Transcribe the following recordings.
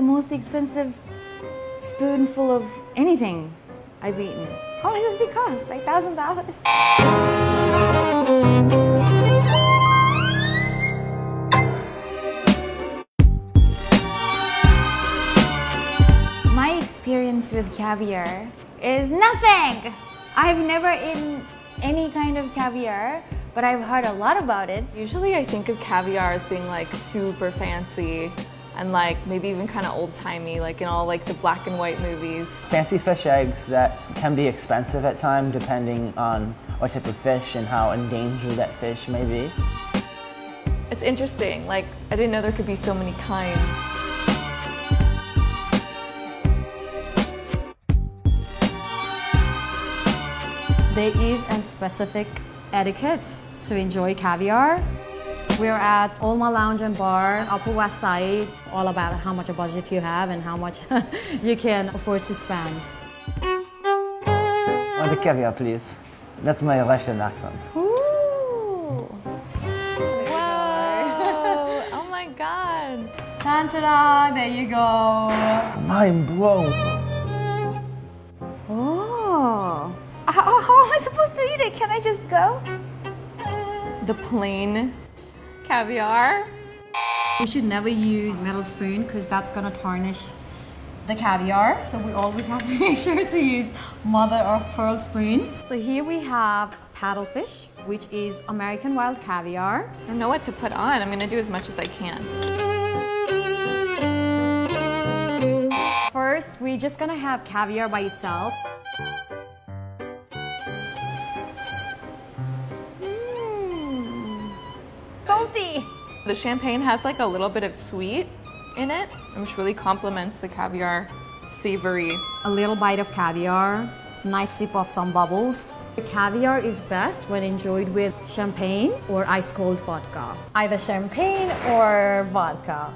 the most expensive spoonful of anything I've eaten. How much does it cost? Like thousand dollars? My experience with caviar is nothing. I've never eaten any kind of caviar, but I've heard a lot about it. Usually I think of caviar as being like super fancy and like maybe even kind of old timey, like in all like the black and white movies. Fancy fish eggs that can be expensive at times depending on what type of fish and how endangered that fish may be. It's interesting, like I didn't know there could be so many kinds. There is a specific etiquette to enjoy caviar. We're at Olma Lounge and Bar, Upper West Side, all about how much a budget you have and how much you can afford to spend. Oh, the caviar, please. That's my Russian accent. Whoa! Oh my god! Ta-da! There you go. Mind blown. Oh. How, how am I supposed to eat it? Can I just go? The plain caviar. We should never use metal spoon because that's gonna tarnish the caviar. So we always have to make sure to use mother of pearl spoon. So here we have paddlefish, which is American wild caviar. I don't know what to put on. I'm gonna do as much as I can. First, we're just gonna have caviar by itself. The champagne has like a little bit of sweet in it, which really complements the caviar savory. A little bite of caviar, nice sip of some bubbles. The caviar is best when enjoyed with champagne or ice cold vodka. Either champagne or vodka.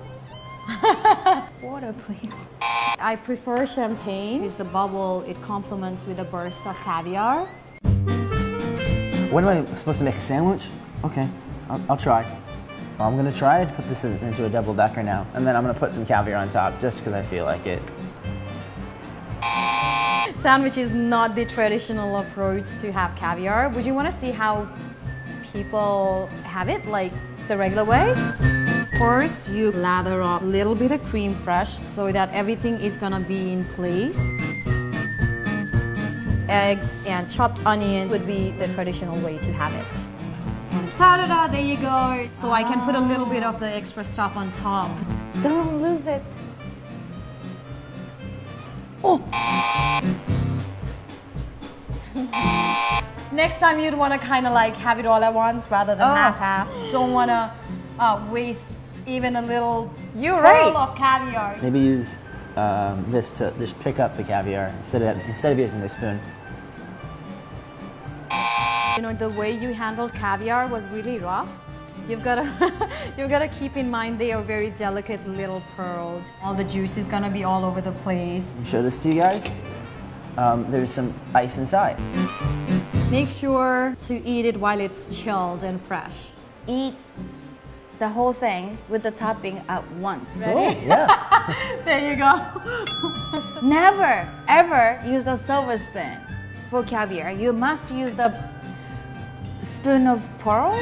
Water, please. I prefer champagne because the bubble it complements with a burst of caviar. When am I supposed to make a sandwich? Okay, I'll, I'll try. I'm gonna try to put this in- into a double decker now, and then I'm gonna put some caviar on top just because I feel like it. Sandwich is not the traditional approach to have caviar. Would you want to see how people have it, like the regular way? First, you lather up a little bit of crème fraîche so that everything is gonna be in place. Eggs and chopped onion would be the traditional way to have it. And ta-da-da, there you go. So I can put a little bit of the extra stuff on top. Don't lose it. Oh! Next time you'd want to kind of like have it all at once rather than Oh. half half. Don't want to uh, waste even a little You're pearl right. of caviar. Maybe use um, this to just pick up the caviar instead of instead of using the spoon. You know the way you handled caviar was really rough. You've got to you've got to keep in mind they are very delicate little pearls. All the juice is gonna be all over the place. Show this to you guys. Um, there's some ice inside. Make sure to eat it while it's chilled and fresh. Eat the whole thing with the topping at once. Oh, yeah. There you go. Never, ever use a silver spoon for caviar. You must use the spoon of pearl?